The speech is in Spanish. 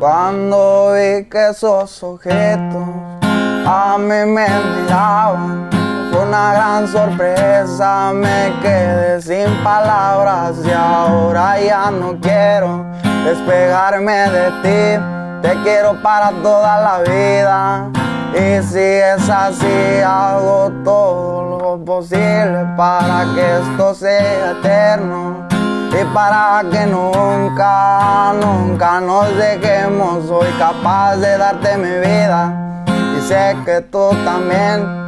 Cuando vi que esos objetos a mí me miraban, fue una gran sorpresa, me quedé sin palabras y ahora ya no quiero despegarme de ti, te quiero para toda la vida. Y si es así, hago todo lo posible para que esto sea eterno. Y para que nunca, nunca nos soy capaz de darte mi vida. Y sé que tú también